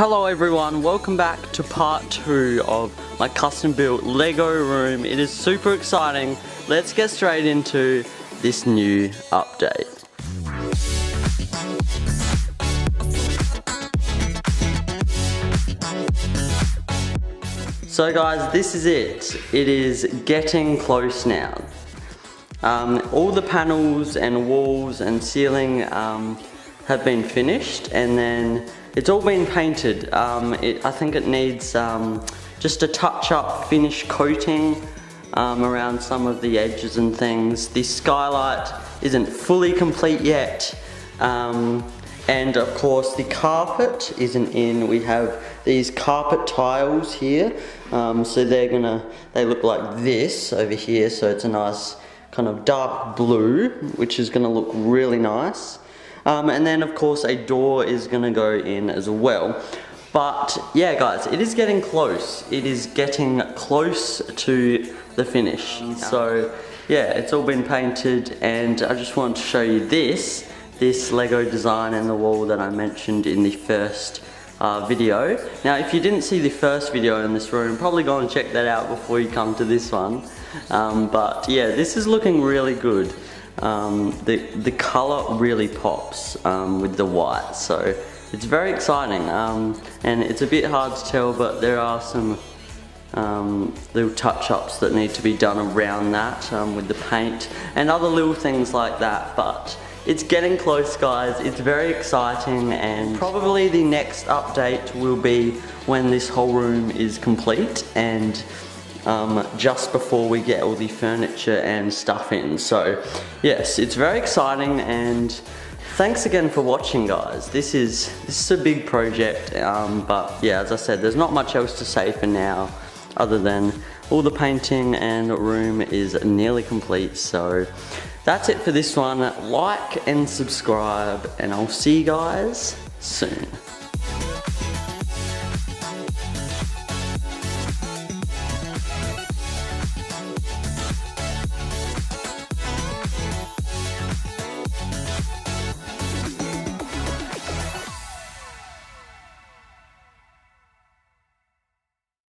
Hello everyone, welcome back to part two of my custom built Lego room. It is super exciting. Let's get straight into this new update. So guys, this is it. It is getting close now. Um, all the panels and walls and ceiling um, have been finished and then it's all been painted. Um, it, I think it needs um, just a touch up finish coating um, around some of the edges and things. The skylight isn't fully complete yet. Um, and of course the carpet isn't in. We have these carpet tiles here. Um, so they're gonna, they look like this over here. So it's a nice kind of dark blue, which is gonna look really nice. Um, and then of course a door is gonna go in as well. But yeah guys, it is getting close. It is getting close to the finish. So yeah, it's all been painted and I just wanted to show you this, this Lego design in the wall that I mentioned in the first uh, video. Now if you didn't see the first video in this room, probably go and check that out before you come to this one. Um, but yeah, this is looking really good. Um, the, the color really pops um, with the white, so it's very exciting. Um, and it's a bit hard to tell, but there are some um, little touch-ups that need to be done around that um, with the paint and other little things like that. But it's getting close guys, it's very exciting and probably the next update will be when this whole room is complete and um, just before we get all the furniture and stuff in. So yes, it's very exciting and thanks again for watching guys. This is, this is a big project um, but yeah as I said there's not much else to say for now other than all the painting and room is nearly complete so that's it for this one. Like and subscribe and I'll see you guys soon.